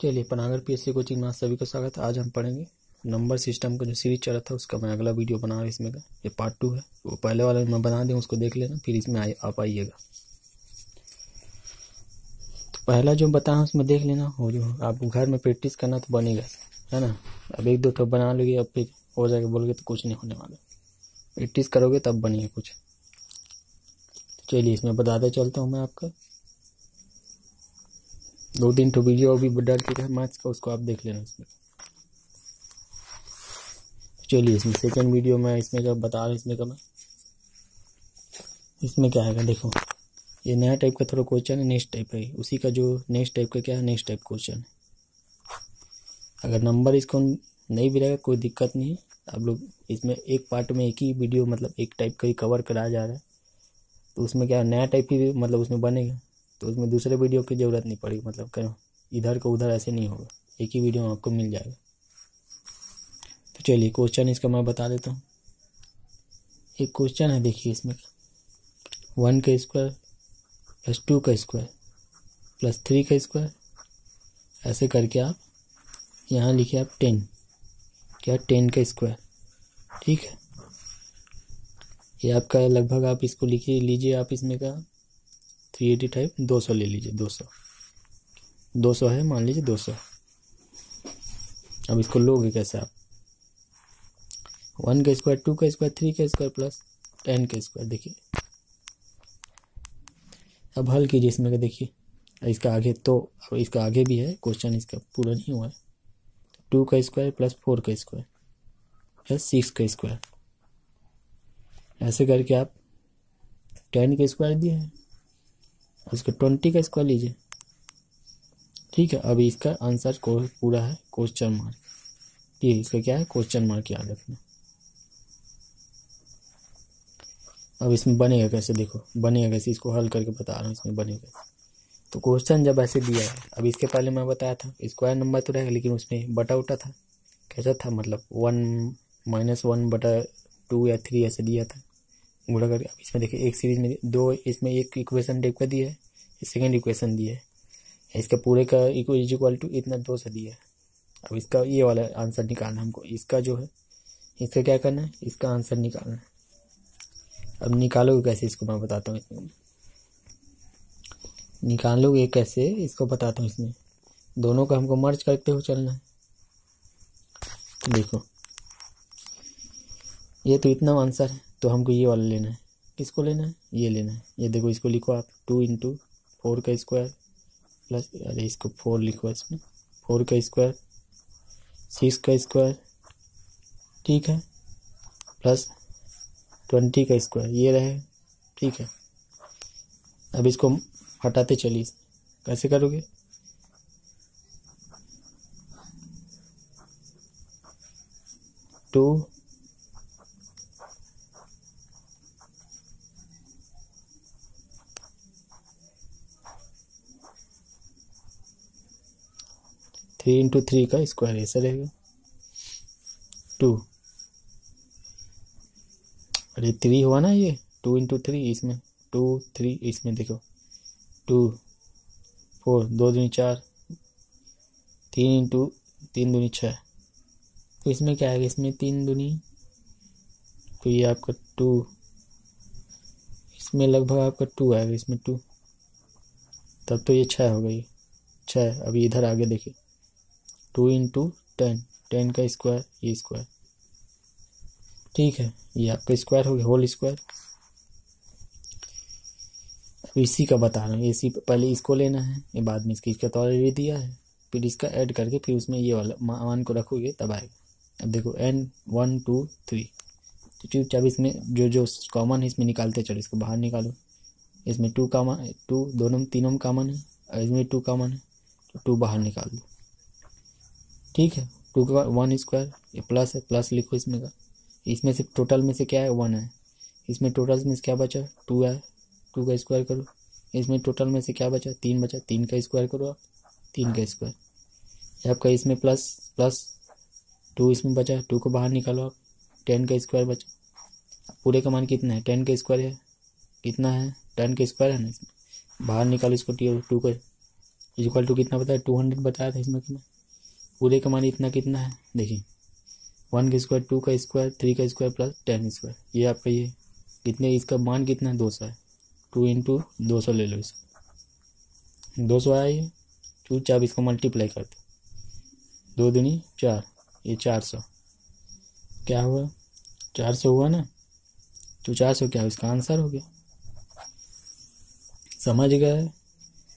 चलिए Panagar P S C coaching में सभी का स्वागत है। आज हम पढ़ेंगे नंबर सिस्टम का जो सीरीज़ चला था, उसका मैं अगला वीडियो बना रहा हूँ इसमें का। ये पार्ट टू है। वो पहले वाला मैं बना दूँ उसको देख लेना, फिर इसमें आए आप आइएगा। तो पहला जो बताया उसमें देख लेना। हो जो आपको घर में प्रैक्टिस करना तो बनेगा, है ना? अब एक दो ठो बना लोगे, अब फिर हो जाएगा बोलोगे तो कुछ नहीं होने वाला। प्रैक्टिस करोगे तब बनेगा कुछ। तो चलिए, इसमें बताते चलता हूँ मैं आपका। दो तीन तो वीडियो अभी डाल चुका है मैथ्स का उसको आप देख लेना इसमें। चलिए, इसमें सेकंड वीडियो में इसमें का बता रहा हूँ, इसमें का मैं। इसमें क्या है, देखो। ये नया टाइप का थोड़ा क्वेश्चन है नेक्स्ट टाइप है उसी का जो नेक्स्ट टाइप का क्या है नेक्स्ट टाइप क्वेश्चन है। अगर नंबर इसको नहीं भी रहेगा, कोई दिक्कत नहीं है। आप लोग इसमें एक पार्ट में एक ही वीडियो मतलब एक टाइप का ही कवर कराया जा रहा है। तो उसमें क्या नया टाइप ही मतलब उसमें बनेगा। तो उसमें दूसरे वीडियो की ज़रूरत नहीं पड़ेगी मतलब कहीं इधर का उधर ऐसे नहीं होगा। एक ही वीडियो आपको मिल जाएगा। तो चलिए क्वेश्चन इसका मैं बता देता हूँ। एक क्वेश्चन है, देखिए इसमें। वन का स्क्वायर प्लस टू का स्क्वायर प्लस थ्री का स्क्वायर ऐसे करके आप यहाँ लिखिए आप टेन क्या टेन का स्क्वायर ठीक है? ये आपका लगभग आप इसको लिखिए, लीजिए आप इसमें का थ्री एटी फाइव दो सौ ले लीजिए, दो सौ। दो सौ है, मान लीजिए दो सौ। अब इसको लोगे कैसे आप? वन का स्क्वायर टू का स्क्वायर थ्री का स्क्वायर प्लस टेन का स्क्वायर देखिए। अब हल कीजिए इसमें का देखिए। इसका आगे तो अब इसका आगे भी है क्वेश्चन इसका पूरा नहीं हुआ है। टू का स्क्वायर प्लस फोर का स्क्वायर प्लस सिक्स का स्क्वायर ऐसे करके आप टेन का स्क्वायर दिए हैं। उसके ट्वेंटी का स्क्वायर लीजिए। ठीक है, अभी इसका आंसर को पूरा है क्वेश्चन मार्क ठीक है इसका क्या है? क्वेश्चन मार्क याद रखना। अब इसमें बनेगा कैसे? देखो, बनेगा कैसे? इसको हल करके बता रहा हूँ, इसमें बनेगा तो क्वेश्चन जब ऐसे दिया है अब इसके पहले मैं बताया था स्क्वायर नंबर तो रहेगा, लेकिन उसमें बटा उटा था। कैसा था? मतलब वन माइनस वन बटा टू या थ्री ऐसे दिया था। गुणा करके अब इसमें देखिए, एक सीरीज़ में दो इसमें एक इक्वेशन टाइप का दिया है सेकेंड इक्वेशन दिया है। इसका पूरे का इज़ इक्वल टू इतना दो से दिया है। अब इसका ये वाला आंसर निकालना हमको। इसका जो है, इसका क्या करना है? इसका आंसर निकालना है। अब निकालोगे कैसे? इसको मैं बताता हूँ इसमें। निकालोगे कैसे? इसको बताता हूँ इसमें। दोनों का हमको मर्ज करते हुए चलना है। देखो। ये तो इतना आंसर है। तो हमको ये वाला लेना है। किसको लेना है? ये लेना है। ये देखो, इसको लिखो आप। टू इंटू फोर का स्क्वायर प्लस अरे इसको फोर लिखो इसमें। फोर का स्क्वायर सिक्स का स्क्वायर ठीक है? प्लस ट्वेंटी का स्क्वायर ये रहे, ठीक है? अब इसको हटाते चलिए। कैसे करोगे? टू थ्री इंटू थ्री का स्क्वायर ऐसा रहेगा। टू अरे थ्री हुआ ना ये टू इंटू थ्री इसमें टू थ्री इसमें देखो। टू फोर दो दूनी चार, तीन इंटू तीन दूनी छः तो इसमें क्या आएगा? इसमें तीन दूनी तो ये आपका टू इसमें लगभग आपका टू आएगा, इसमें टू तब तो ये छः हो गई। छः अभी इधर आगे देखिए। टू इंटू टेन टेन का स्क्वायर, ये स्क्वायर। ठीक है, ये आपका स्क्वायर हो गया, होल स्क्वायर। अब इसी का बता रहा हूँ, इसी पहले इसको लेना है, ये बाद में इसकी इसका तो ऑलरेडी दिया है, फिर इसका ऐड करके फिर उसमें ये वाला मान को रखोगे, तब आएगा। अब देखो एन वन, टू, थ्री। तो चुपचाप इसमें जो जो कॉमन है, इसमें निकालते चलो, इसको बाहर निकालो। इसमें टू कामन टू दोनों तीनों में कॉमन है इसमें टू कॉमन है तो टू बाहर निकाल दो। ठीक है टू का वन स्क्वायर ये प्लस है प्लस लिखो इसमें का। इसमें से टोटल में से क्या है? वन है। इसमें टोटल में से क्या बचा? टू है। टू का स्क्वायर करो। इसमें टोटल में से क्या बचा? तीन बचा। तीन का स्क्वायर करो आप। तीन का स्क्वायर आपका इसमें प्लस प्लस टू इसमें बचा। टू को बाहर निकालो आप। टेन का स्क्वायर बचा। पूरे का मान कितना है? टेन का स्क्वायर है। कितना है? टेन का स्क्वायर है ना इसमें। बाहर निकालो इसको टू का। इक्वल टू कितना बताया? टू हंड्रेड बताया था इसमें कितना पूरे का मान इतना कितना है? देखिए वन का स्क्वायर टू का स्क्वायर थ्री का स्क्वायर प्लस टेन स्क्वायर ये आपका ये कितने, इसका मान कितना है? दो सौ है। टू इंटू दो सौ ले लो इसको दो सौ आया ये? चुपचाप इसको मल्टीप्लाई कर दो। दो दुनी चार, ये चार सौ। क्या हुआ? चार सौ हुआ ना? तो चार सौ क्या इसका आंसर हो गया। समझ गए?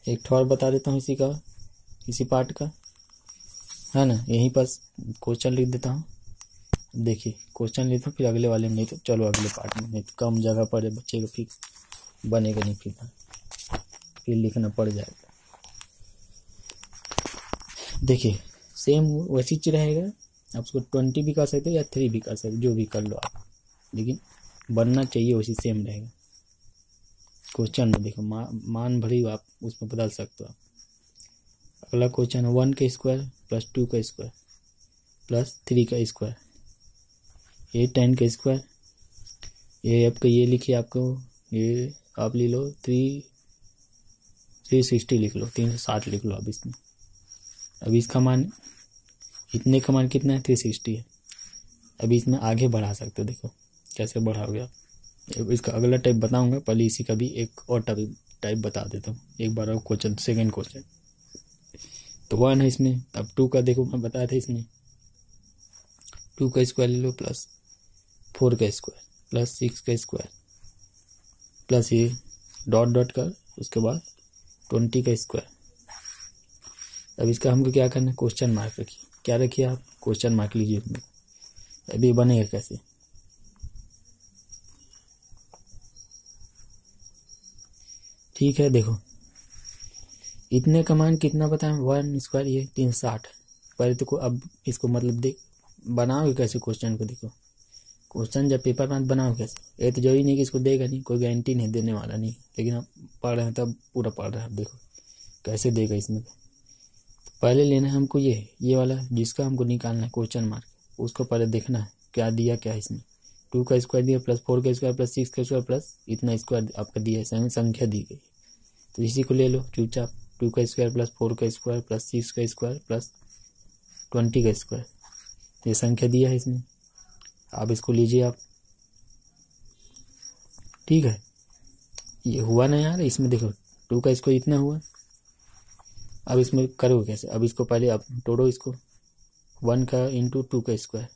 एक ठोर बता देता हूँ इसी का, इसी पार्ट का। है ना यहीं पर क्वेश्चन लिख देता हूँ। देखिए क्वेश्चन लिखता हूँ फिर अगले वाले में नहीं तो चलो अगले पार्ट में नहीं तो कम जगह पर बच्चे को फिर बनेगा नहीं फिर फिर लिखना पड़ जाएगा। देखिए सेम वैसी चीज़ रहेगा। आप उसको ट्वेंटी भी कर सकते हो या थ्री भी कर सकते जो भी कर लो आप। लेकिन बनना चाहिए वैसी सेम रहेगा। क्वेश्चन में देखो मा, मान भरी आप उसमें बदल सकते हो आप। अगला क्वेश्चन है वन का स्क्वायर प्लस टू का स्क्वायर प्लस थ्री का स्क्वायर ये टेन का स्क्वायर ये आपका ये लिखिए आपको, ये आप ले लो थ्री थ्री सिक्सटी लिख लो, तीन सौ साठ लिख लो अब इसमें. अब इसका मान, इतने का मान कितना है? थ्री सिक्सटी है. अभी इसमें आगे बढ़ा सकते हो, देखो कैसे बढ़ाओगे आप इसका अगला टाइप बताऊँगा, पहले इसी का भी एक और टाइप टाइप बता देता हूँ. एक बार और क्वेश्चन सेकेंड क्वेश्चन तो वन है इसमें। अब टू का देखो, मैं बताया था इसमें। टू का स्क्वायर ले लो प्लस फोर का स्क्वायर प्लस सिक्स का स्क्वायर प्लस ये डॉट डॉट का उसके बाद ट्वेंटी का स्क्वायर अब इसका हमको क्या करना है? क्वेश्चन मार्क रखिए। क्या रखिए आप? क्वेश्चन मार्क लीजिए उसमें अभी बनेगा कैसे? ठीक है, देखो। इतने का मान कितना बताएँ? वन स्क्वायर ये तीन साठ पहले तो को अब इसको मतलब देख, बनाओगे कैसे क्वेश्चन को देखो? क्वेश्चन जब पेपर में बनाओ कैसे? ये तो ज़रूरी नहीं कि इसको देगा नहीं, कोई गारंटी नहीं, देने वाला नहीं। लेकिन आप पढ़ रहे हैं तब पूरा पढ़ रहे हैं देखो, कैसे देगा इसमें? तो पहले लेना है हमको ये ये वाला जिसका हमको निकालना है क्वेश्चन मार्क उसको पहले देखना है, क्या दिया, क्या इसमें? टू का स्क्वायर दिया प्लस फोर का स्क्वायर प्लस सिक्स का स्क्वायर प्लस इतना स्क्वायर आपका दिया है, संख्या दी गई। तो इसी को ले लो, चुपचाप। टू का स्क्वायर प्लस फोर का स्क्वायर प्लस सिक्स का स्क्वायर प्लस ट्वेंटी का स्क्वायर। ये संख्या दिया है इसमें आप इसको लीजिए आप। ठीक है। ये हुआ ना यार, इसमें देखो, टू का स्क्वायर इतना हुआ। अब इसमें करो कैसे? अब इसको पहले आप तोड़ो इसको। वन का इंटू टू का स्क्वायर।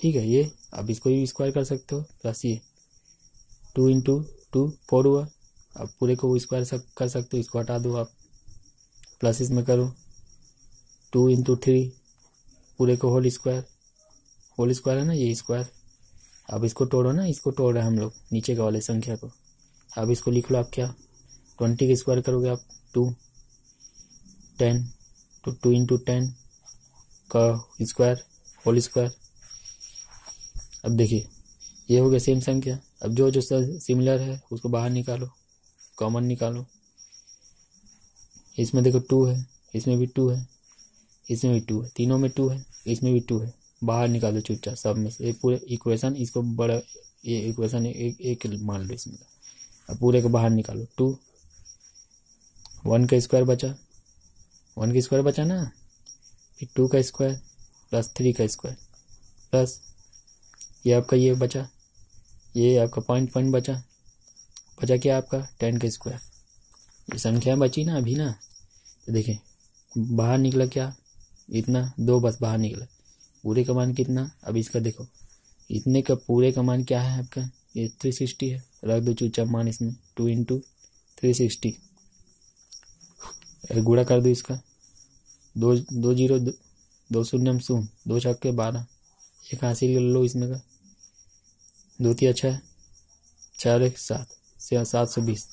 ठीक है, ये अब इसको भी स्क्वायर कर सकते हो, प्लस ये। टू इंटू टू फोर हुआ। अब पूरे को स्क्वायर कर सकते हो, इसको हटा दो आप। प्लस इसमें करो, टू इंटू थ्री पूरे को होल स्क्वायर होल स्क्वायर है ना, ये स्क्वायर अब इसको तोड़ो ना, इसको तोड़ रहे हैं हम लोग, नीचे का वाले संख्या को। अब इसको लिख लो आप क्या? ट्वेंटी का स्क्वायर करोगे आप टू टेन तो टू इंटू टेन का स्क्वायर होल स्क्वायर अब देखिए, ये हो गया सेम संख्या। अब जो जो सिमिलर है, उसको बाहर निकालो कॉमन निकालो। इसमें देखो टू है, इसमें भी टू है, इसमें भी टू है, तीनों में टू है, इसमें भी टू है। बाहर निकालो चुपचाप सब में से पूरे इक्वेशन इसको बड़ा, ये इक्वेशन एक एक मान लो इसमें। अब पूरे को बाहर निकालो टू वन का स्क्वायर बचा। वन का स्क्वायर बचा ना? फिर टू का स्क्वायर प्लस थ्री का स्क्वायर प्लस ये आपका ये बचा, ये आपका पॉइंट पॉइंट बचा। बचा क्या आपका? टेन का स्क्वायर ये संख्या बची ना अभी ना। तो देखें बाहर निकला क्या? इतना दो बस बाहर निकला। पूरे का मान कितना? अब इसका देखो इतने का पूरे का मान क्या है आपका? ये थ्री सिक्सटी है। रख दो चुपचाप मान इसमें टू इंटू थ्री सिक्सटी गुड़ा कर दो इसका। दो दो ज़ीरो दो, दो शून्य शून्य दो छक्के बारह। एक हासिल कर लो इसमें का? दो तीन अच्छा है चार एक सात सात सौ बीस।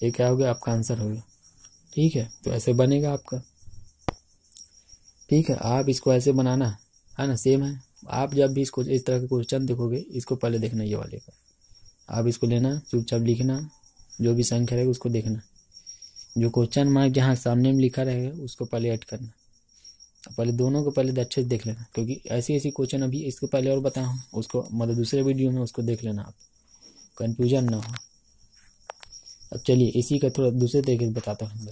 ये क्या हो गया? आपका आंसर हो गया। ठीक है तो ऐसे बनेगा आपका। ठीक है, आप इसको ऐसे बनाना, है ना सेम है। आप जब भी इसको, इस तरह का क्वेश्चन देखोगे, इसको पहले देखना, ये वाले का। आप इसको लेना, चुपचाप लिखना, जो भी संख्या रहेगा उसको देखना। जो क्वेश्चन मार्क जहाँ सामने में लिखा रहेगा, उसको पहले ऐड करना। पहले दोनों को पहले अच्छे से देख लेना, क्योंकि ऐसी ऐसी क्वेश्चन अभी इसको पहले और बताया हूँ उसको मतलब दूसरे वीडियो में उसको देख लेना आप। कन्फ्यूज़न ना हो। अब चलिए, इसी का थोड़ा दूसरे तरीके से बताता हूँ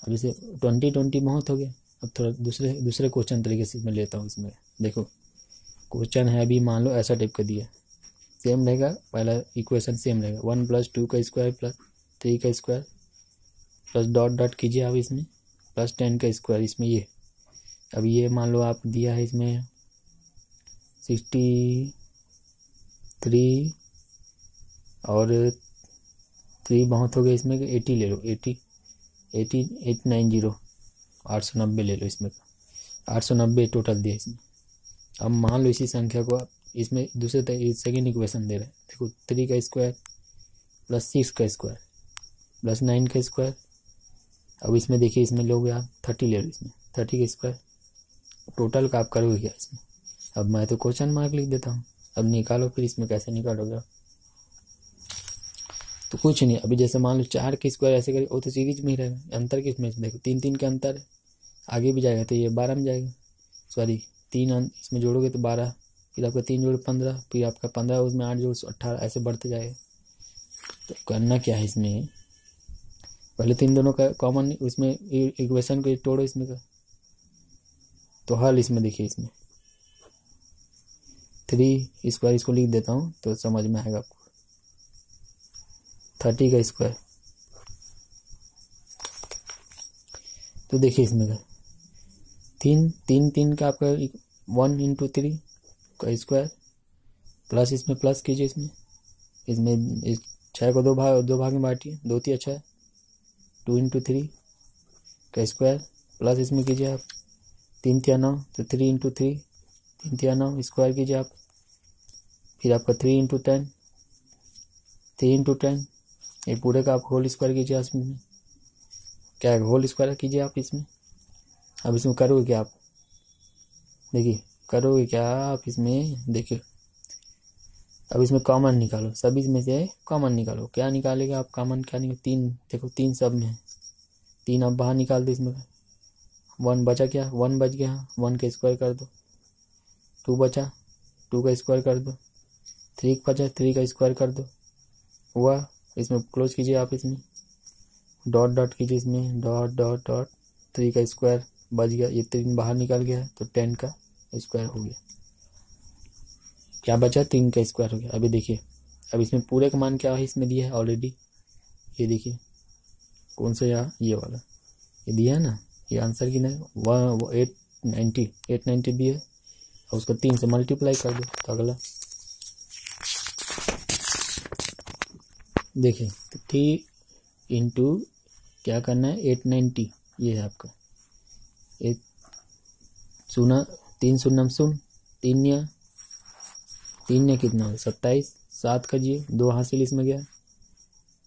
अब जैसे ट्वेंटी ट्वेंटी बहुत हो गया, अब थोड़ा दूसरे दूसरे क्वेश्चन तरीके से मैं लेता हूँ इसमें। देखो क्वेश्चन है अभी, मान लो ऐसा टाइप का दिया। सेम रहेगा, पहला इक्वेशन सेम रहेगा। वन प्लस टू का स्क्वायर प्लस थ्री का स्क्वायर प्लस डॉट डॉट कीजिए आप इसमें। प्लस टेन का स्क्वायर इसमें ये। अब ये मान लो आप दिया है इसमें सिक्सटी थ्री और थ्री बहुत हो गया, इसमें एटी ले लो eighty eighty eight nine zero आठ सौ नब्बे ले लो इसमें। का आठ सौ नब्बे टोटल दिया इसमें। अब मान लो इसी संख्या को आप, इसमें दूसरे सेकेंड इक्वेशन दे रहे हैं। देखो थ्री का स्क्वायर प्लस सिक्स का स्क्वायर प्लस नाइन का स्क्वायर अब इसमें देखिए, इसमें लोगे आप थर्टी ले लो इसमें। थर्टी का स्क्वायर टोटल का आप करोगे क्या इसमें? अब मैं तो क्वेश्चन मार्क लिख देता हूँ। अब निकालो फिर इसमें कैसे निकालोगे तो कुछ नहीं, अभी जैसे मान लो चार के स्क्वायर ऐसे करें वो तो सीरीज़ में ही रहेगा अंतर किसमें देखो तीन तीन के अंतर है, आगे भी जाएगा तो ये बारह में जाएगा। सॉरी तीन इसमें जोड़ोगे तो बारह, फिर आपका तीन जोड़ पंद्रह, फिर आपका पंद्रह, उसमें आठ जोड़ अट्ठारह ऐसे बढ़ते जाएगा। तो करना क्या है इसमें? पहले तीन दोनों का कॉमन उसमें इक्वेशन को तोड़ो इसमें का तो हल इसमें देखिए इसमें। थ्री स्क्वायर इसको लिख देता हूँ तो समझ में आएगा आपको। थर्टी का स्क्वायर। तो देखिए इसमें का तीन तीन तीन का आपका वन इंटू थ्री का स्क्वायर प्लस इसमें प्लस कीजिए इसमें। इसमें इस छः को दो भाग दो भाग में बांटिए। दो तीन अच्छा है। टू इंटू थ्री का स्क्वायर प्लस इसमें कीजिए आप। तीन तिया नौ तो थ्री इंटू थ्री तीन तिया नौ स्क्वायर कीजिए आप। फिर आपका three into ten three into ten ये पूरे का आप होल स्क्वायर कीजिए इसमें। क्या है होल स्क्वायर कीजिए आप इसमें? अब इसमें करोगे क्या आप? देखिए, करोगे क्या आप इसमें? देखिए। अब इसमें कॉमन निकालो। सभी में से कॉमन निकालो। क्या निकालेगा आप कॉमन क्या निकाल, तीन, देखो, तीन सब में तीन आप बाहर निकाल दो इसमें। वन बचा क्या? वन बच गया। वन का स्क्वायर कर दो। टू बचा। टू का स्क्वायर कर दो। थ्री बचा। थ्री का स्क्वायर कर दो। हुआ? इसमें क्लोज कीजिए आप इसमें। डॉट डॉट कीजिए इसमें। डॉट डॉट डॉट थ्री का स्क्वायर बच गया। ये तीन बाहर निकल गया तो टेन का स्क्वायर हो गया। क्या बचा? तीन का स्क्वायर हो गया। अभी देखिए। अब इसमें पूरे का मान क्या है? इसमें दिया है ऑलरेडी ये देखिए। कौन सा यहाँ? ये वाला। ये दिया है ना? ये आंसर की नहीं। One eight ninety eight ninety दिया है। और उसको तीन से मल्टीप्लाई कर दो तो अगला। देखिए तो थ्री इंटू क्या करना है? एट नाइन्टी ये है आपका। एक सुना तीन शून्य शून्य तीन या तीन या कितना हो? सत्ताईस सात करिए दो हासिल इसमें गया।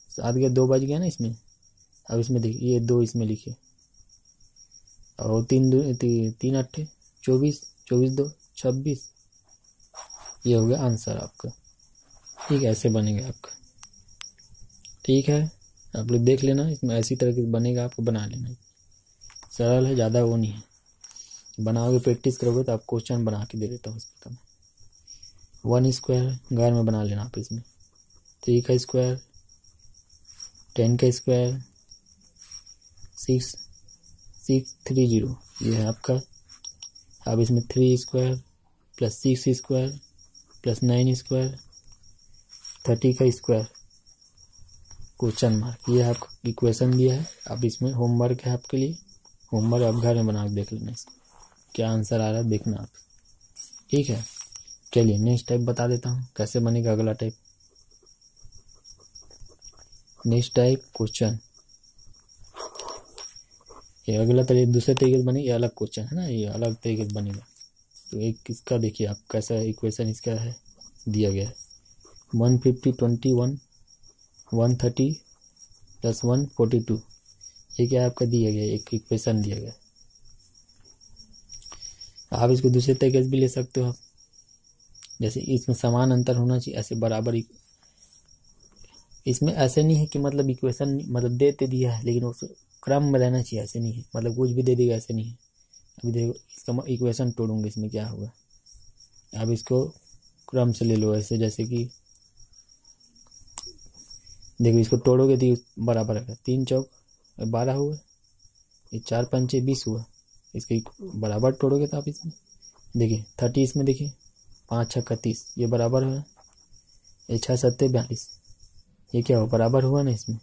सात गया दो बज गया ना इसमें? अब इसमें देखिए ये दो इसमें लिखिए। और तीन दो ती, तीन अट्ठे चौबीस चौबीस दो छब्बीस। ये हो गया आंसर आपका। ठीक ऐसे बनेगा आपका। ठीक है, आप लोग देख लेना, इसमें ऐसी तरह के बनेगा, आपको बना लेना। सरल है, ज़्यादा वो नहीं है। बनाओगे प्रैक्टिस करोगे तो आप क्वेश्चन बना के दे देता हूँ इसमें मैं। वन स्क्वायर घर में बना लेना आप इसमें। थ्री का स्क्वायर टेन का square six six three zero ये है आपका। अब इसमें three square plus six square plus nine square thirty का स्क्वायर क्वेश्चन मार्क ये आपका इक्वेशन दिया है। अब इसमें होमवर्क है आपके लिए। होमवर्क आप घर में बना के देख लेना इसको। क्या आंसर आ रहा है देखना आप। ठीक है। चलिए नेक्स्ट टाइप बता देता हूँ। कैसे बनेगा अगला टाइप नेक्स्ट टाइप क्वेश्चन ये अगला तरीके, दूसरे तरीके से बनेगा अलग क्वेश्चन है ना? ये अलग तरीके से बनेगा। तो एक इसका देखिए आप कैसा इक्वेशन इसका है, दिया गया है। One fifty twenty one one thirty plus one forty two. ये क्या आपका दिया गया? एक इक्वेशन दिया गया। आप इसको दूसरे तरीके से भी ले सकते हो। आप जैसे इसमें समान अंतर होना चाहिए, ऐसे बराबर इसमें ऐसे नहीं है कि मतलब इक्वेशन मतलब देते दिया है, लेकिन उस क्रम में रहना चाहिए, ऐसे नहीं है। मतलब कुछ भी दे देगा, ऐसे नहीं है। अभी देखो, इसका इक्वेशन तोड़ूँगे, इसमें क्या होगा? अब इसको क्रम से ले लो, ऐसे जैसे कि देखो, इसको तोड़ोगे तो बराबर है। तीन चौक बारह हुआ ये चार पंचे बीस हुआ इसके बराबर तोड़ोगे तो आप इसमें, देखिए थर्टी इसमें देखिए, पाँच छः तीस, ये बराबर है। ये छः सत्ते, बयालीस, ये क्या हुआ? बराबर हुआ ना इसमें?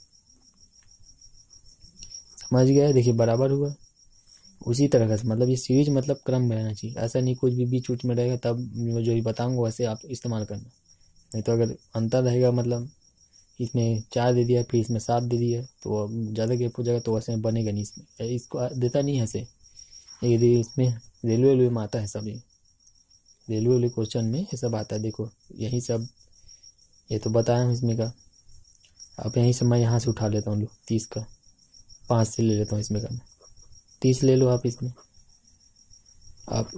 समझ गया? देखिए, बराबर हुआ। उसी तरह का मतलब ये सीरीज़ मतलब क्रम में रहना चाहिए। ऐसा नहीं कुछ भी बीच उच में रहेगा, तब मैं जो भी बताऊँगा, वैसे आप इस्तेमाल करना। नहीं तो अगर अंतर रहेगा मतलब इसमें चार दे दिया, फिर इसमें सात दे दिया तो ज़्यादा गैप हो जाएगा तो वैसे बनेगा नहीं इसमें। इसको देता नहीं है ऐसे। यदि इसमें रेलवे वेलवे में आता है सब रेलवे वेलवे क्वेश्चन में ये सब आता है, देखो, यही सब। ये तो बताया हूँ इसमें का। अब यहीं से मैं यहाँ से उठा लेता हूँ तीस का। पाँच से ले लेता हूँ इसमें का मैं। तीस ले लो आप इसमें। आप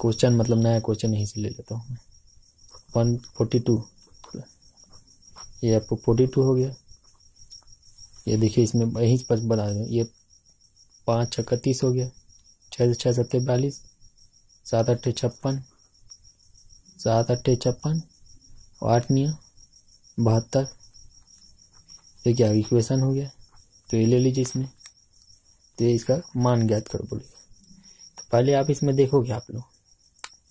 क्वेश्चन मतलब नया क्वेश्चन यहीं से ले लेता हूँ मैं। One forty two. ये आपको फोर्टी टू हो गया। ये देखिए इसमें यहीं पर बता दें ये पाँच छः तीस हो गया। छः से छः सत्तर बयालीस। सात अट्ठे छप्पन। सात अट्ठे छप्पन। आठ निया। बहत्तर। ये क्या इक्वेशन हो गया। तो ये ले लीजिए इसमें। तो ये इसका मान ज्ञात करो बोलिए। तो पहले आप इसमें देखोगे आप लोग।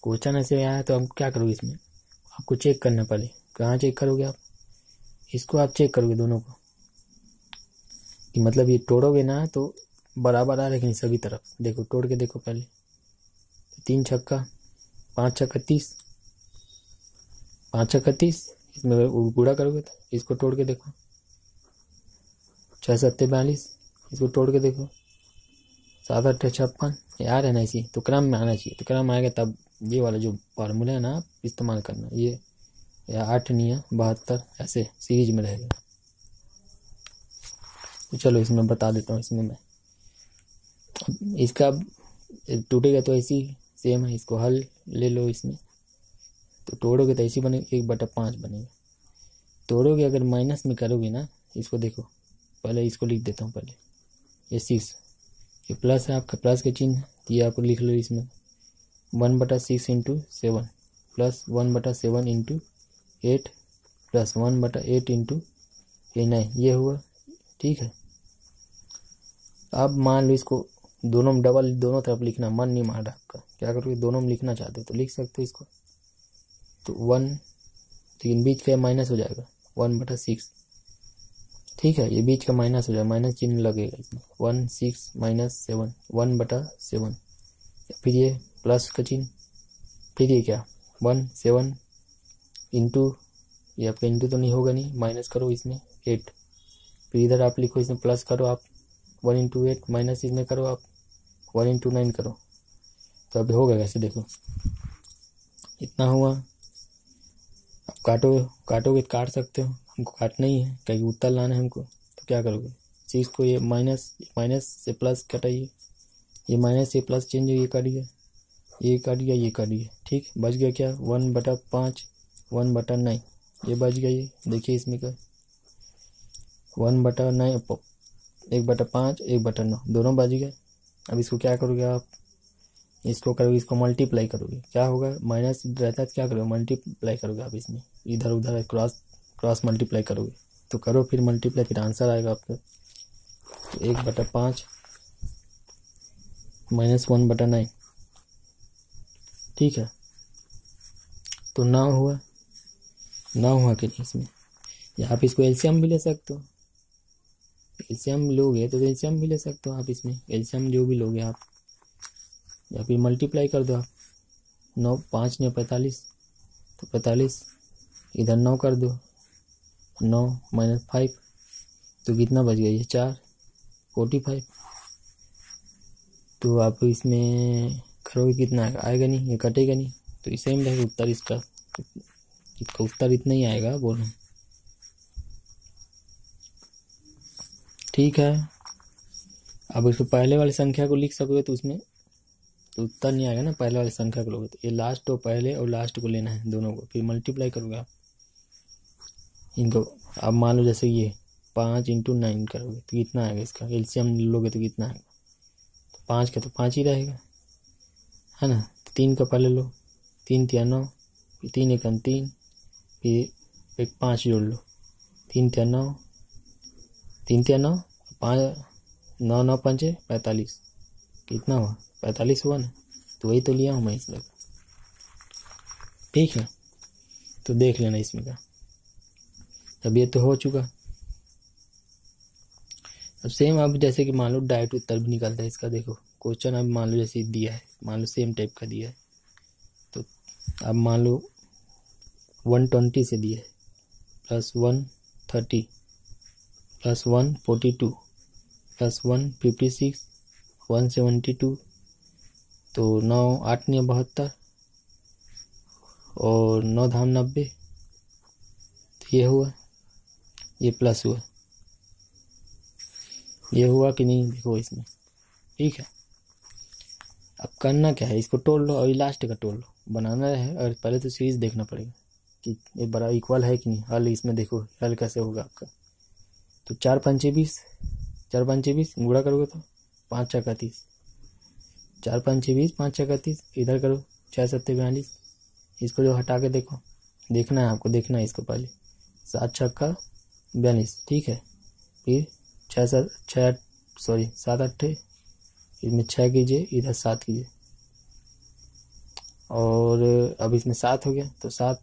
क्वेश्चन ऐसे आया तो हम क्या करोगे इसमें? आपको चेक करना पहले। कहाँ चेक करोगे आप? इसको आप चेक करोगे दोनों को। कि मतलब ये तोड़ोगे ना तो बराबर आ रहे सभी तरफ़। देखो, तोड़ के देखो पहले। तीन छक्का, पाँच छक्का तीस। पाँच छक्का तीस, इसमें गुड़ा करोगे तो इसको तोड़ के देखो। छः सत्ते बयालीस, इसको तोड़ के देखो। सात अट्ठे छप्पन, ये आ रहे ना इसी तो क्रम में आना चाहिए। तो क्रम आएगा तब ये वाला जो फार्मूला है ना, आप इस्तेमाल करना। ये या आठ निया, बहत्तर, ऐसे सीरीज़ में रहेगा। तो चलो इसमें बता देता हूँ, इसमें मैं। इसका टूटेगा तो ऐसी सेम है, इसको हल ले लो इसमें। तो तोड़ोगे तो ऐसी बनेगी, एक बटा पाँच बनेगा। तोड़ोगे, अगर माइनस में करोगे ना, इसको देखो, पहले इसको लिख देता हूँ पहले। ये सिक्स ये प्लस है आपका प्लस का चिन्ह तो ये आप लिख लो इसमें। वन बटा six into seven plus one बटा seven into eight plus one बटा एट इंटू ए नाइन ये हुआ, ठीक है? अब मान लो इसको दोनों में डबल दोनों तरफ़ लिखना, मन नहीं मार रहा आपका। क्या करोगे? दोनों में लिखना चाहते हो तो लिख सकते हो इसको। तो वन लेकिन बीच का माइनस हो जाएगा। वन बटा सिक्स ठीक है? ये बीच का माइनस हो जाएगा। माइनस चिन्ह लगेगा इसमें। One six minus seven one बटा सेवन फिर ये प्लस का चिन्ह, फिर ये क्या? वन सेवन इंटू ये आपका इंटू तो नहीं होगा नहीं माइनस करो इसमें एट फिर इधर आप लिखो इसमें प्लस करो आप वन इंटू एट माइनस इसमें करो आप वन इंटू नाइन करो. तो अभी होगा कैसे देखो। इतना हुआ। अब काटो काटोगे तो काट सकते हो। हमको काटना ही है, कहीं उत्तर लाना है हमको तो क्या करोगे? सिक्स को ये माइनस माइनस से प्लस कटाइए। ये माइनस से प्लस चेंज ये काटिए। ये काट गया ये काट गया ठीक, बच गया क्या? वन बटा पाँच। वन बटा नाइन ये बच गया ये देखिए इसमें का वन बटा नाइन एक बटा पाँच, एक बटा नौ। दोनों बच गए। अब इसको क्या करोगे आप? इसको करोगे, इसको मल्टीप्लाई करोगे। क्या होगा? माइनस रहता है तो क्या करोगे? मल्टीप्लाई करोगे आप इसमें। इधर उधर क्रॉस क्रॉस मल्टीप्लाई करोगे। तो करो फिर मल्टीप्लाई फिर आंसर आएगा आपका। तो एक बटा पाँच माइनस वन बटा नाइन ठीक है। तो नौ हुआ। नौ हुआ कि नहीं इसमें? या आप इसको एल्शियम भी ले सकते हो? एल्शियम लोगे तो एल्शियम भी ले सकते हो आप इसमें? एल्शियम जो भी लोगे आप। या फिर मल्टीप्लाई कर दो आप। नौ, पाँच नौ पैंतालीस तो पैंतालीस। इधर नौ कर दो। नौ माइनस फाइव तो कितना बच गया? ये चार, फोर्टी फाइव। तो आप इसमें करोगे कितना? आएगा नहीं, ये कटेगा नहीं। तो इसे ही रहेगा उत्तर इसका। इसका उत्तर इतना ही आएगा, बोलो। ठीक है। अब इसको पहले वाली संख्या को लिख सकोगे तो उसमें तो उत्तर नहीं आएगा ना, पहले वाली संख्या को लोगे तो। ये लास्ट तो पहले और लास्ट को लेना है दोनों को, फिर मल्टीप्लाई करोगे आप। इनको, अब मान लो जैसे ये पाँच इंटू नाइन करोगे तो कितना आएगा इसका? एल्शियम लोगे तो कितना आएगा? तो पाँच का तो पाँच ही रहेगा, है ना? तो तीन का पहले लो, तीन तिया नौ तीन एक तीन फिर एक पाँच जोड़ लो। तीन तिया नौ। तीन तिया नौ, पाँच, नौ नौ, पंचे पैंतालीस। कितना हुआ? पैंतालीस हुआ ना? तो वही तो लिया हूँ मैं इसमें। ठीक है? तो देख लेना इसमें का। अब ये तो हो चुका। अब सेम अब जैसे कि मान लो डायरेक्ट उत्तर भी निकलता है इसका, देखो। क्वेश्चन अब मान लो जैसे दिया है। मान लो सेम टाइप का दिया है। तो अब मान लो वन ट्वेंटी से है plus one thirty plus one forty two plus one fifty six one seventy two तो नौ आठ नौ बहत्तर। और नौ धाम नब्बे। तो ये हुआ। ये प्लस हुआ। ये हुआ कि नहीं, देखो इसमें। ठीक है। अब करना क्या है? इसको तोड़ लो और लास्ट का तोड़ लो। बनाना है और पहले तो सीरीज़ देखना पड़ेगा। बड़ा इक्वल है कि नहीं? हल इसमें देखो, हल कैसे होगा आपका? तो चार पंचे बीस, चार पंचे बीस गुड़ा करोगे तो पाँच चक्का तीस चार पंचे बीस, पाँच चक्का तीस इधर करो छः सत्तर बयालीस। इसको जो हटा के देखो, देखना है आपको, देखना है इसको पहले। सात छक्का बयालीस, ठीक है? फिर छः सात छः सॉरी सात अट्ठे इसमें छः कीजिए, इधर सात कीजिए। और अब इसमें सात हो गया तो सात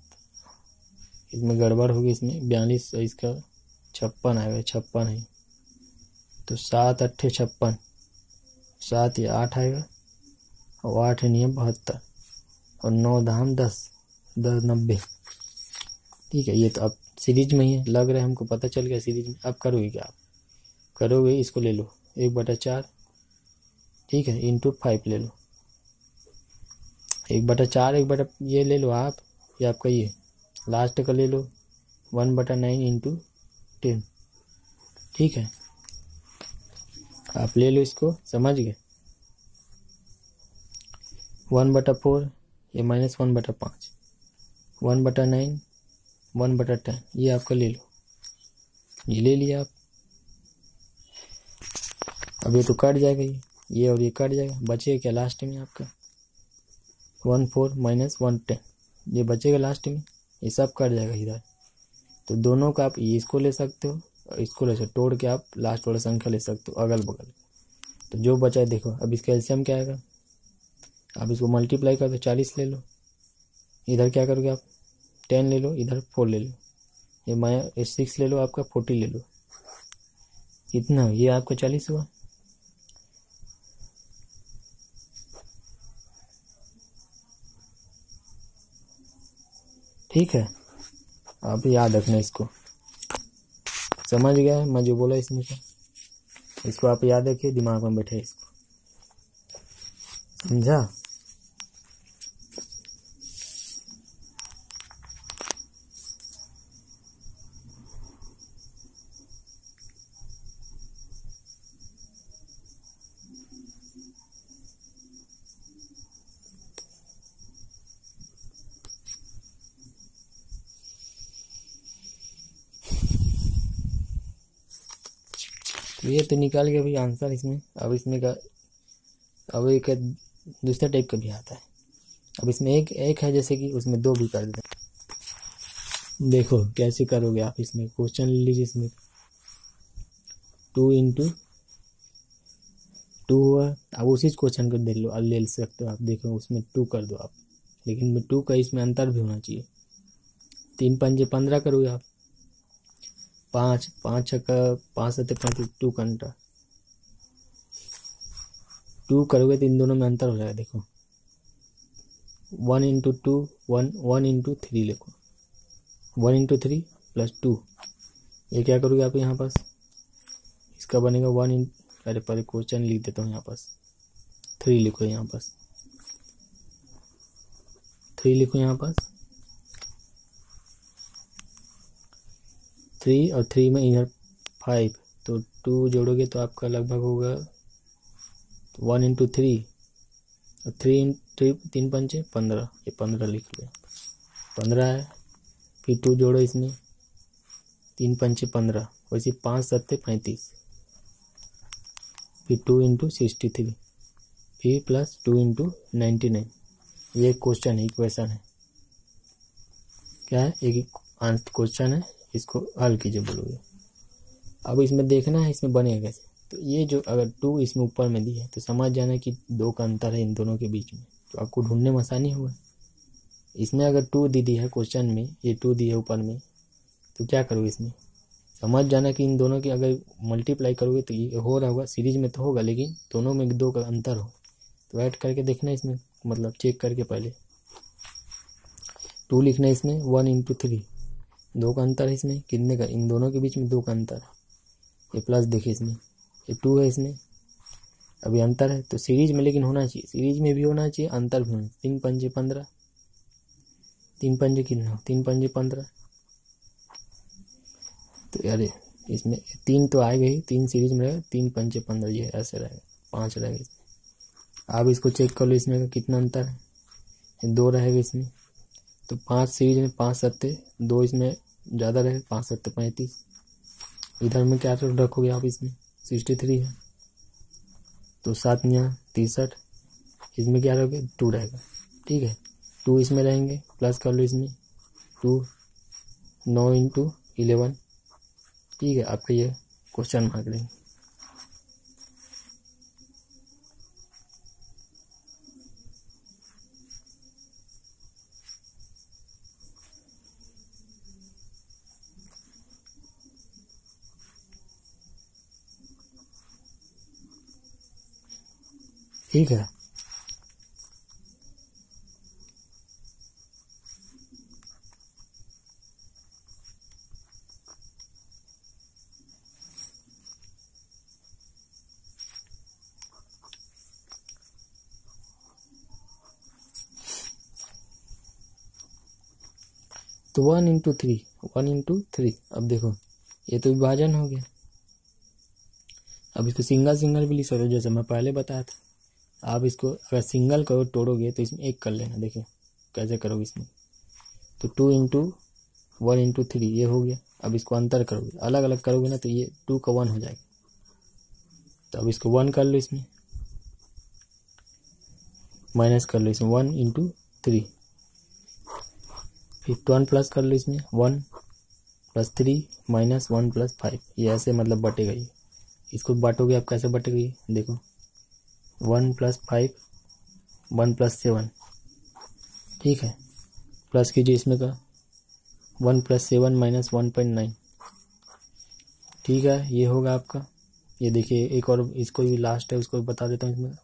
इसमें गड़बड़ होगी इसमें। बयालीस इसका छप्पन आएगा छप्पन है। तो सात अट्ठे छप्पन। सात, या आठ आएगा। और आठ है बहत्तर। और नौ धाम दस दस नब्बे। ठीक है, ये तो अब सीरीज़ में ही है। लग रहा है हमको पता चल गया सीरीज़ में। अब करोगे क्या आप? करोगे, इसको ले लो। एक बटा चार। ठीक है इंटू फाइव ले लो। एक बटा चार, एक बटा ये ले लो आप। ये आपका ये। लास्ट का ले लो. वन बटा नाइन इंटू टेन ठीक है? आप ले लो इसको. समझ गए? वन बटा फोर ये माइनस वन बटा पाँच. वन बटा नाइन वन बटा टेन ये आपका ले लो. ये ले लिया आप. अब ये तो कट जाएगा ये. ये और ये कट जाएगा. बचेगा क्या लास्ट में आपका? One four minus one ten ये बचेगा लास्ट में? ये सब कट जाएगा इधर। तो दोनों का आप ये इसको ले सकते हो, और इसको ले सकते तोड़ के आप लास्ट वाला संख्या ले सकते हो अगल बगल तो जो बचा है देखो, अब इसका एल्शियम क्या आएगा? आप इसको मल्टीप्लाई कर दो चालीस ले लो। इधर क्या करोगे आप? टेन ले लो, इधर फोर ले लो। ये माया सिक्स ले लो, आपका फोर्टी ले लो। कितना ये आपका चालीस हुआ। ठीक है। आप याद रखना इसको। समझ गया मैं जो बोला इसमें से इसको आप याद रखिए, दिमाग में बैठे इसको। समझा? तो निकाल के भाई आंसर इसमें, अब इसमें का, अब एक दूसरा टाइप का भी आता है। अब इसमें एक एक है जैसे कि उसमें दो भी कर दें देखो, कैसे करोगे आप इसमें? क्वेश्चन ले लीजिए इसमें। टू इंटू टू हुआ, अब उसी क्वेश्चन को देख लो, अब ले सकते हो आप। देखो, उसमें टू कर दो आप। लेकिन टू का इसमें अंतर भी होना चाहिए। तीन पंजे पंद्रह करोगे आप। पाँच पाँच का पाँच सत्तर पैंतीस टू घंटा। टू करोगे तो इन दोनों में अंतर हो जाएगा, देखो। One into two one one into three लिखो। One into three plus two ये क्या करोगे आप यहाँ पास? इसका बनेगा वन इन अरे पहले क्वेश्चन लिख देता हूँ यहाँ पास। थ्री लिखो यहाँ पास। थ्री लिखो यहाँ पास। थ्री और थ्री में इधर फाइव तो टू जोड़ोगे तो आपका लगभग होगा वन इंटू थ्री और थ्री थ्री तीन पंचे पंद्रह, ये पंद्रह लिख लो पंद्रह है, फिर टू जोड़ो इसमें, तीन पंचे पंद्रह वैसे पाँच सत्ते पैंतीस, फिर टू इंटू सिक्सटी थ्री फिर plus two into ninety nine ये क्वेश्चन है इक्वेशन है। क्या है? एक क्वेश्चन है। इसको हल कीजिए बोलोगे। अब इसमें देखना है, इसमें बनेगा कैसे? तो ये जो अगर टू इसमें ऊपर में दी है तो समझ जाना कि दो का अंतर है इन दोनों के बीच में। तो आपको ढूँढने में आसानी होगा। इसमें अगर टू दी दी है क्वेश्चन में, ये टू दी है ऊपर में तो क्या करोगे इसमें? समझ जाना कि इन दोनों की अगर मल्टीप्लाई करोगे तो ये हो रहा होगा सीरीज़ में तो होगा, लेकिन दोनों में दो का अंतर हो। तो ऐड करके देखना इसमें मतलब चेक करके पहले। टू लिखना इसमें वन इंटू थ्री दो का अंतर है इसमें, कितने का? इन दोनों के बीच में दो का अंतर है। ये प्लस देखिए इसमें। ये टू है इसमें। अभी अंतर है तो सीरीज़ में लेकिन होना चाहिए। सीरीज़ में भी होना चाहिए, अंतर भी होना तीन पंजे पंद्रह। तीन पंजे कितना तीन पंजे पंद्रह। तो अरे इसमें तीन तो आएगा ही तीन सीरीज़ में रहेगा, तीन पंजे पंद्रह, ये ऐसे रहेगा, पाँच रहेगा इसमें। आप इसको चेक कर लो इसमें, कितना अंतर है। दो रहेगा इसमें। तो पाँच सीरीज़ में पाँच सत्ते, दो इसमें ज़्यादा रहे, पाँच सत्तर पैंतीस। इधर में क्या रखोगे आप इसमें? सिक्सटी थ्री है। तो सात यहाँ तिरसठ। इसमें क्या रहोगे? टू रहेगा। ठीक है। टू इसमें रहेंगे, प्लस कर लो इसमें। टू, नौ इंटू इलेवन। ठीक है, आपका ये क्वेश्चन मार्क लेंगे ठीक है। तो one into three one into three अब देखो, ये तो विभाजन हो गया। अब इसको सिंगल सिंगल भी लिख सकते हो, जैसे मैं पहले बताया था। आप इसको अगर सिंगल करो, तोड़ोगे तो इसमें एक कर लेना, देखिए, कैसे करोगे इसमें। तो two into one into three ये हो गया। अब इसको अंतर करोगे। अलग अलग करोगे ना तो ये टू का वन हो जाएगा। तो अब इसको वन कर लो इसमें। माइनस कर लो इसमें वन इंटू थ्री फिर वन प्लस कर लो इसमें one plus three minus one plus five ये ऐसे मतलब बटेगा ये। इसको बांटोगे, आप कैसे बटेगा ये? देखो। One plus five, one plus seven. ठीक है? प्लस कीजिए इसमें का। One plus seven minus one point nine. ठीक है? ये होगा आपका। ये देखिए, एक और इसको भी लास्ट है, उसको भी बता देता हूँ इसमें।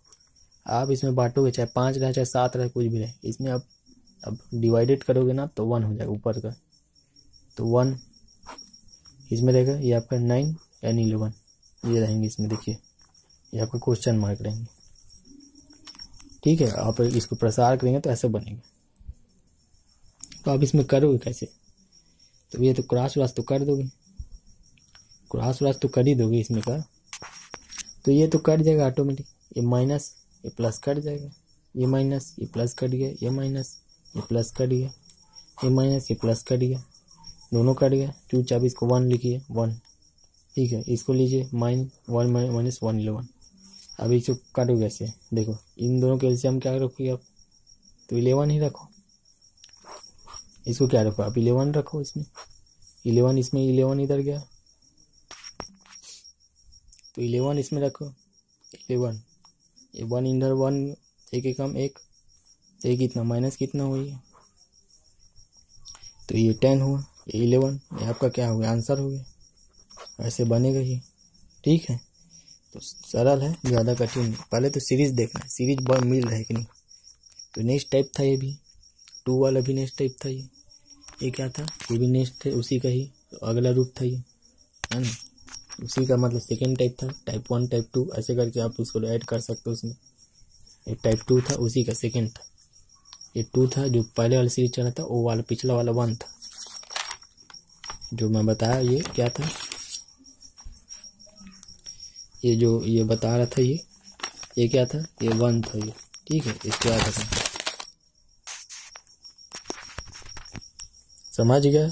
आप इसमें बांटोगे, चाहे पाँच रहे, चाहे सात रहे, कुछ भी रहे, इसमें आप अब डिवाइडेड करोगे ना तो वन हो जाएगा ऊपर का। तो वन इसमें रहेगा, ये आपका नाइन एंड इलेवन ये रहेंगे इसमें, देखिए। ये आपका क्वेश्चन मार्क रहेंगे। ठीक है, आप इसको प्रसार करेंगे तो ऐसे बनेगा। तो आप इसमें करोगे कैसे? तो ये तो क्रॉस व्रास तो कर दोगे। क्रॉस व्रास तो कर ही दोगे इसमें का। तो ये तो कट जाएगा ऑटोमेटिक ये माइनस ये प्लस कट जाएगा। ये माइनस ये प्लस कट गया। ये माइनस ये प्लस कट गया। ये माइनस ये प्लस कट गया। दोनों कट गया। टू चाप इसको वन लिखिए वन ठीक है, इसको लीजिए mine one minus one eleven अब इसको काटो कैसे? देखो, इन दोनों के एल्सियम क्या रखोगे आप? तो इलेवन ही रखो। इसको क्या रखो आप? इलेवन रखो इसमें। इलेवन इसमें, इलेवन इधर गया। तो इलेवन इसमें रखो। इलेवन। ये वन इधर, वन, एक कम एक। तो ये कितना? माइनस कितना हुआ ये तो ये टेन हुआ, ये इलेवन। ये आपका क्या हो गया? आंसर हो गया। ऐसे बनेगा ये ठीक है। तो सरल है, ज़्यादा कठिन नहीं। पहले तो सीरीज़ देखना है। सीरीज़ बहुत मिल रहा है कि नहीं? तो नेक्स्ट टाइप था ये भी। टू वाला भी नेक्स्ट टाइप था ये। ये क्या था? ये भी नेक्स्ट थे उसी का ही। तो अगला रूप था ये। है ना? उसी का मतलब सेकेंड टाइप था। टाइप वन टाइप टू ऐसे करके आप उसको ऐड कर सकते हो उसमें। एक टाइप टू था, उसी का सेकेंड था। ये टू था, जो पहले वाला सीरीज़ चला था, वो वाला, पिछला वाला वन था। जो मैं बताया, ये क्या था? ये जो, ये बता रहा था ये ये क्या था? ये वन था ये। ठीक है, इसको रखना समझ गया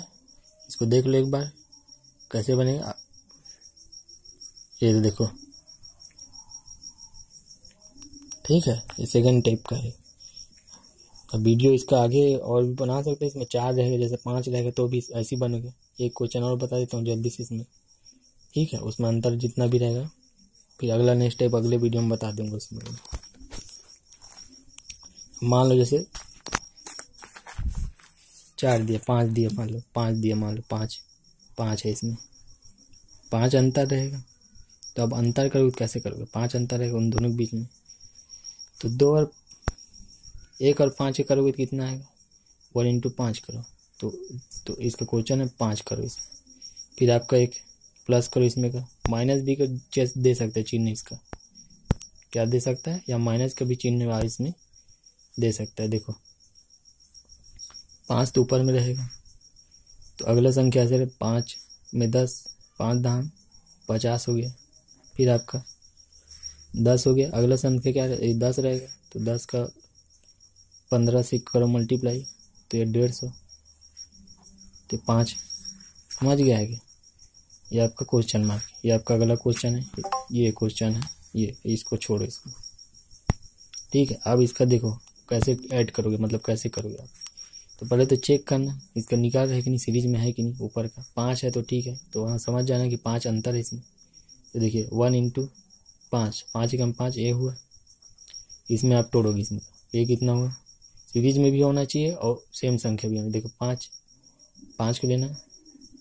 इसको देख लो एक बार। कैसे बनेगा ये तो देखो। ठीक है, ये सेकंड टाइप का है। अब वीडियो इसका आगे और भी बना सकते हैं, इसमें चार रहेगा, जैसे पाँच रहेगा तो भी ऐसे बनेगा। एक क्वेश्चन और बता देता हूँ जल्दी से इसमें। ठीक है, उसमें अंतर जितना भी रहेगा। फिर अगला नेक्स्ट टाइप अगले वीडियो में बता दूँगा उसमें। मान लो जैसे, चार दिया, पाँच दिया मान लो, पाँच दिया मान लो, पाँच पाँच है इसमें। पाँच अंतर रहेगा। तो अब अंतर करोगे कैसे करोगे? पाँच अंतर रहेगा उन दोनों के बीच में। तो दो और एक और पाँच करोगे तो कितना आएगा? वन इंटू पाँच करो। तो तो इसका क्वेश्चन है पाँच करो इसमें फिर आपका एक प्लस करो इसमें का। माइनस भी का चेस दे सकते हैं चिन्ह इसका। क्या दे सकता है? या माइनस का भी चिन्ह इसमें दे सकता है, देखो। पाँच तो ऊपर में रहेगा। तो अगला संख्या से पाँच में दस, पाँच धाम, पचास हो गया। फिर आपका दस हो गया। अगला संख्या क्या रहे? दस रहेगा। तो दस का पंद्रह से करो मल्टीप्लाई तो ये डेढ़ सौ। तो पाँच, समझ गया है ये आपका क्वेश्चन मार्क ये आपका अगला क्वेश्चन है, ये क्वेश्चन है, ये, इसको छोड़ो इसको। ठीक है, अब इसका देखो, कैसे ऐड करोगे मतलब कैसे करोगे आप? तो पहले तो चेक करना, इसका निकाल है कि नहीं सीरीज़ में है कि नहीं, ऊपर का। पाँच है तो ठीक है तो वहाँ समझ जाना कि पाँच अंतर है इसमें। तो देखिए वन इंटू पाँच पाँच कम पाँच, ए हुआ। इसमें आप तोड़ोगे इसमें। ए कितना हुआ? सीरीज़ में भी होना चाहिए और सेम संख्या भी होनी देखो, पाँच पाँच को लेना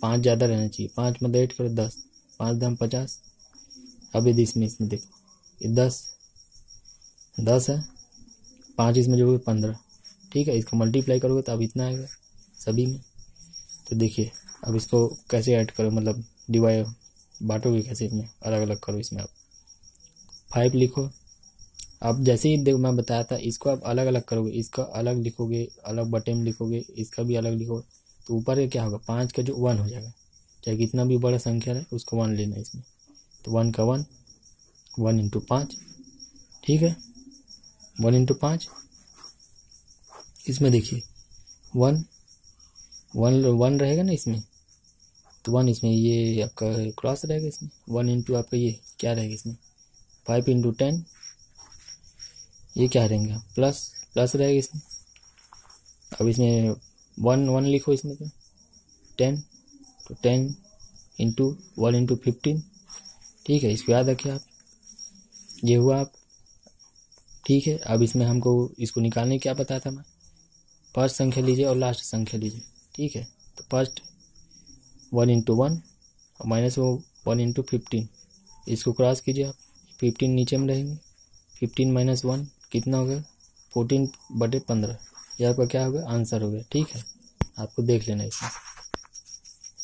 पाँच ज़्यादा रहना चाहिए। पाँच मतलब एट करो, दस। पाँच दाम पचास। अब यदि इसमें इसमें देखो। ये दस। दस है। पाँच इसमें जो पंद्रह। ठीक है, इसको मल्टीप्लाई करोगे तो अब इतना आएगा सभी में। तो देखिए, अब इसको कैसे ऐड करो? मतलब डिवाइड बांटोगे कैसे इसमें? अलग अलग करो इसमें आप फाइव लिखो। अब जैसे ही देखो, मैं बताया था, इसको आप अलग अलग करोगे। इसका अलग लिखोगे, अलग बटे में लिखोगे, इसका भी अलग लिखोगे। तो ऊपर का क्या होगा? पाँच का जो वन हो जाएगा। चाहे कितना भी बड़ा संख्या है उसको वन लेना है इसमें। तो वन का वन वन इंटू पाँच, ठीक है? वन इंटू पाँच, इसमें देखिए, वन वन वन रहेगा ना इसमें? तो वन इसमें, ये आपका क्रॉस रहेगा इसमें। वन इंटू आपका ये, क्या रहेगा इसमें? फाइव इंटू टेन ये क्या रहेंगे? प्लस प्लस रहेगा इसमें। अब इसमें वन वन लिखो इसमें तो टेन तो ten into one into fifteen ठीक है इसको याद रखिए आप। ये हुआ आप। ठीक है, अब इसमें हमको इसको निकालने क्या बताया था मैं? फ़र्स्ट संख्या लीजिए और लास्ट संख्या लीजिए। ठीक है तो फ़र्स्ट वन इंटू वन और माइनस वो वन इंटू फिफ्टीन इसको क्रॉस कीजिए आप। फिफ्टीन नीचे में रहेंगे। फिफ्टीन माइनस वन कितना हो गया? फोर्टीन बटे पंद्रह। यह आपका क्या होगा? आंसर होगा। ठीक है? आपको देख लेना इसमें।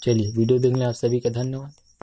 चलिए, वीडियो देखने आप सभी का धन्यवाद।